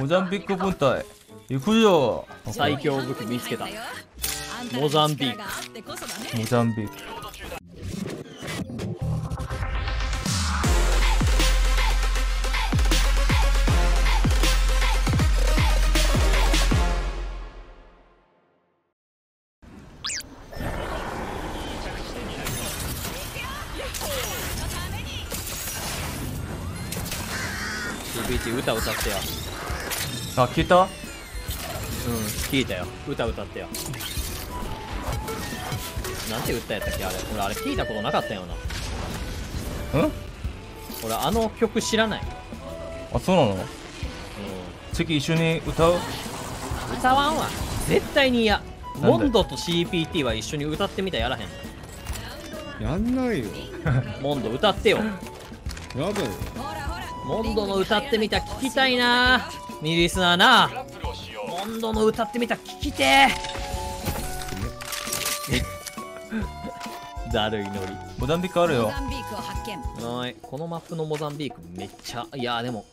モザンビック分隊行くよ。最強武器見つけた。モザンビーク。モザンビック。ビーチ歌歌ってよあ聞いた？うん聞いたよ。歌歌ってよ。なんて歌やったっけ？あれ。俺あれ聞いたことなかったよな。うん？俺あの曲知らない。あそうなの？う次一緒に歌う？ん歌わんわ。絶対に嫌。で？モンドと CPT は一緒に歌ってみたらやらへん。やんないよ。モンド歌ってよ。やだよモンドの歌ってみた聞きたいなミリスナーな。モンドの歌ってみた聞きてー。だるいのりモザンビックあるよ。モザンビークを発見。はい。このマップのモザンビークめっちゃいやでも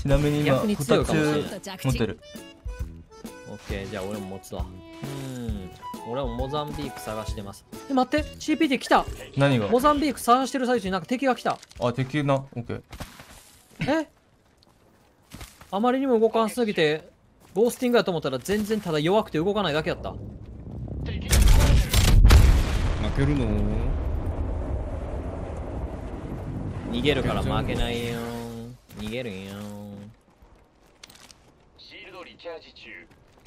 ちなみに今逆に強い2かもしれない。つ持ってる。オッケーじゃあ俺も持つわ。うん。俺もモザンビーク探してます。え待って。CPT 来た。何が？モザンビーク探してる最中になんか敵が来た。あ敵な。オッケー。え？あまりにも動かんすぎてゴースティングやと思ったら全然ただ弱くて動かないだけやった。負けるの？逃げるから負けないよ。逃げるよ。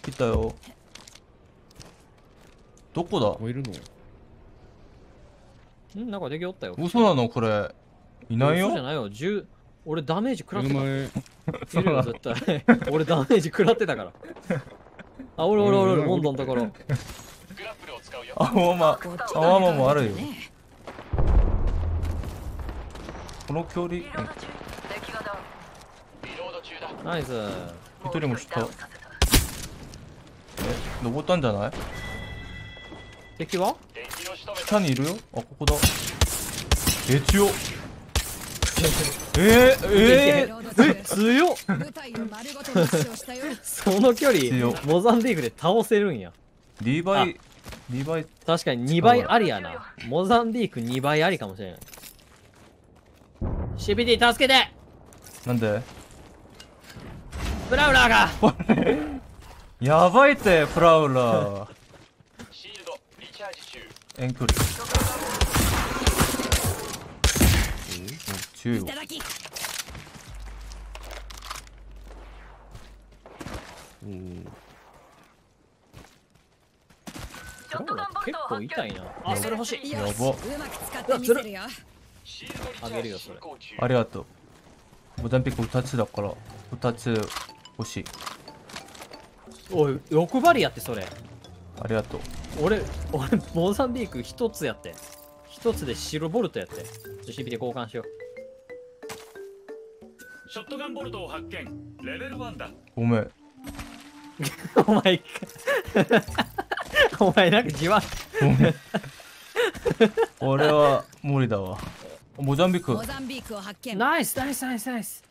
来たよ。どこだ？燃えるの？ん？なんか敵おったよ。嘘なの？これ。いないよ？嘘じゃないよ。10俺ダメージ食らってた。前。いるよ絶対。俺ダメージ食らってたから。あ俺俺俺俺モンドのところ。あまま。あままもあるよ。この距離。うんナイス。一人も下え登ったんじゃない？敵は？下にいるよ。あここだ。え強っえー、えー、え強っ。その距離モザンビークで倒せるんや。リーバイリーバイ確かに2倍ありやな。モザンビーク2倍ありかもしれない CPT 助けて！なんで？ブラウラーが！やばいってプラウラー。遠距離う強いよいただき。うん。ブラウラー結構痛いなあそれ欲しい。やば。よし。うまく使ってみせるよ。あげるよそれ。ありがとう。ボタンピック2つだから2つ欲しい。おい欲張りやってそれ。ありがとう。俺俺モザンビーク1つやって。1つで白ボルトやって。ちょ CPT 交換しようショットガンボルトを発見。レベル1だ。ごめん。お前 お前なんかじわごめん。俺は無理だわ。モザンビック。モザンビークを発見。ナイスナイスナイスナイス。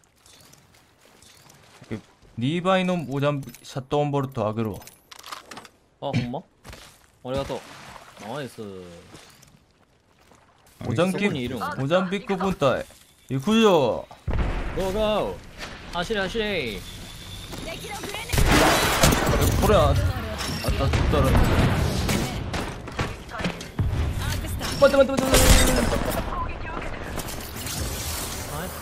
リーバイのモザンビシャットオンボルトあげるわ。あほんま？ありがとう。ナイス。モザンキそこにいるんモザンビック分隊行くよゴーゴー走れ走れこれあ当たったら待って待って待って待ってナイス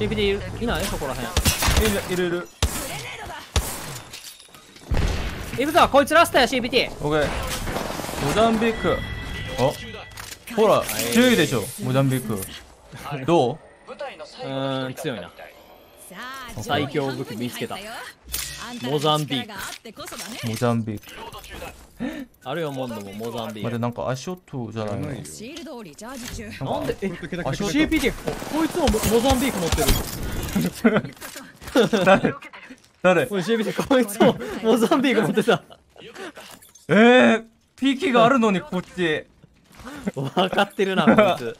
CPT いるいないそこらへんいるいるいる行くぞこいつラストや CPT オッケーモザンビックあほら強いでしょモザンビック。どう？うーん強いな。最強武器見つけた。モザンビーク。モザンビック。あるよモンドもモザンビーまでなんか足音じゃないの？なんでえ足音 CPT ここい。つもモモザンビーク持ってる。誰？誰？おい CPT こいつもモザンビーク持ってた。えー、ピーキがあるのにこっち分かってるなこいつ。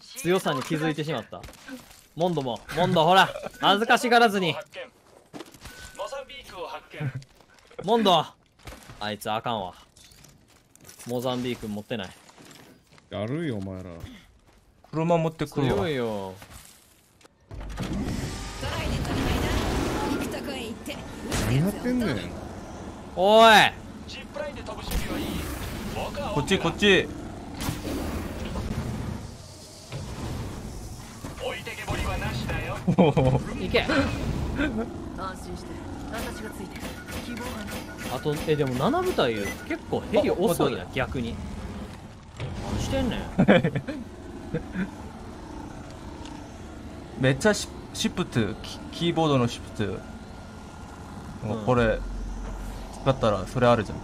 強さに気づいてしまった。モンドもモンドほら恥ずかしがらずに。モザンビークを発見モンドあいつあかんわ。モザンビーク持ってない。やるよお前ら。車持ってくるわ。強いよ。やってんねん。おい。こっちこっち行け安心して。私がついて。る希望がない。あとえでも7部隊結構ヘリ遅いな逆に。何してんねん。めっちゃシシフトキキーボードのシフト、うんこれ使ったらそれあるじゃん。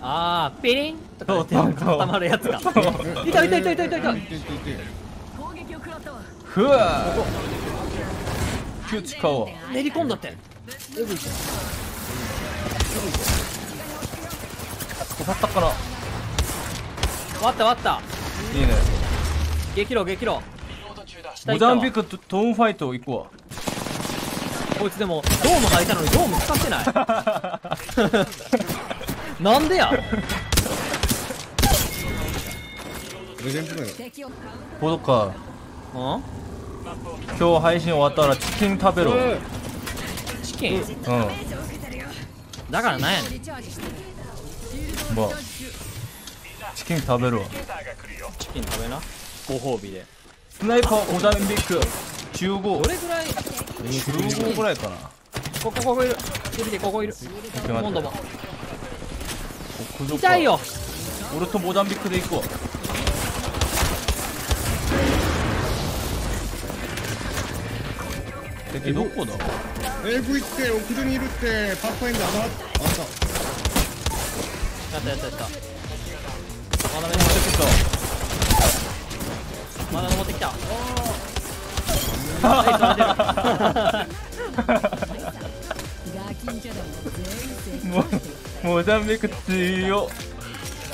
あーピリンとか言って固まるやつか。いたいたいたいたいたいた攻撃を食らったわふわー気使おう。練り込んだって。刺さったかな？ゃん割った割った。いいね。激怒激怒。ロード中だ下行ったわ。モザンビークとトーンファイト行くわ。こいつでもドーム履いたのにドーム使ってない。なんでや？レジェンドだよ。敵をボドかうん？今日配信終わったらチキン食べろ。うん。チキン？ダメージを受けてるよだからなんやねん。まあチキン食べるわ。チキン食べな。ご褒美で。スナイパーモザンビーク15どれぐらい？15ぐらいかな。ここここいる。見てここいる。今度も痛いよ。俺とモザンビークで行くわ敵ど。こだ？えぐいって屋上にいるってパスファインダーああった。やったやったやった。まだ持ってきまだ登ってきた。もうモザンビーク強。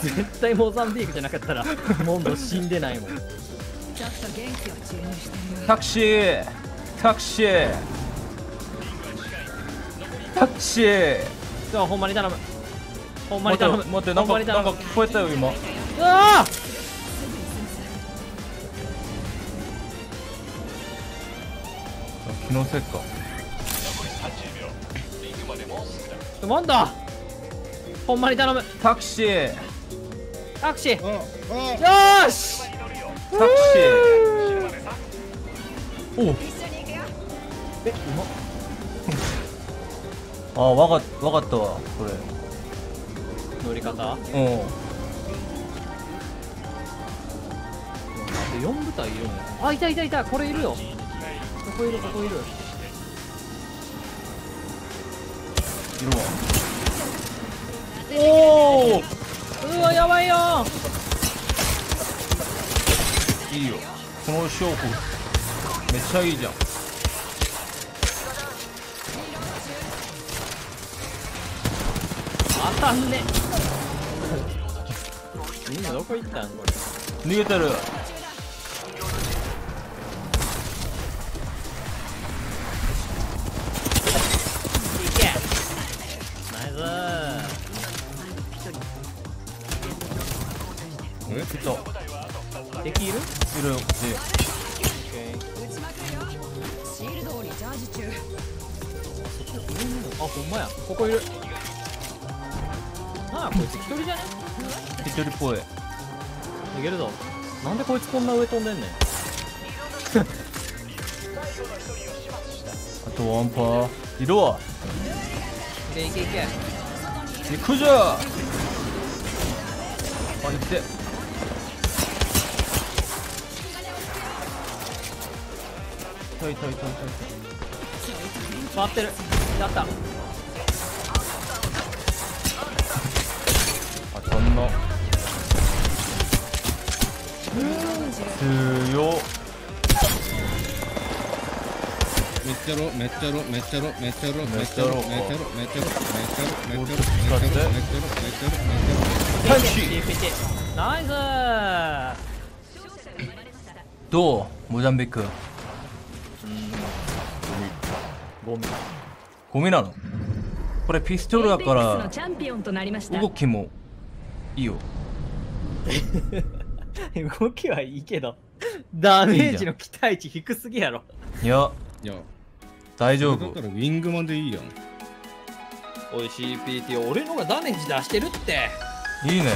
絶対モザンビークじゃなかったらモンド死んでないもん。タクシータクシー。タクシー。じゃあほんまに頼む。ほんまに頼む。待ってなんかなほんか聞こえたよ今。うわ気のせいか。ーモンドほんまに頼む。タクシー。タクシー。よああーし。タクシー。おえうまっあわかわかったわこれ。乗り方？うん。で4部隊いるの？よあいたいたいたこれいるよ。ここいるここいる。いるわ。おおうわやばいよ。いいよ。この勝負めっちゃいいじゃんあんねみんなどこ行ったん？これ。逃げてる。え来た。敵いる？いるよこっち。あほんまや。ここいる。なあこいつ一人じゃね？一人っぽい。逃げるぞ。なんでこいつこんな上飛んでんねん。あとワンパー。いるわ。いけいけいけ。行くじゃあ行って。いたいたいたいたい。回ってる。やったたあとんな強っ。めっちゃろめっちゃろめっちゃろめっちゃろめっちゃろ。めっちゃろめっちゃろめっちゃろめっちゃろめっちゃろめっちゃろめっちゃろめっちゃろパンチ。TPT ナイス。どう？モザンビーク。ゴミ。ゴミなの？これピストルだかエイペックスのらチャンピオンとなりました。動きもいいよ。動きはいいけどダメージの期待値低すぎやろ。いや。いや。大丈夫。だったらウィングマンでいいやん。おい CPT 俺のがダメージ出してるって。いいね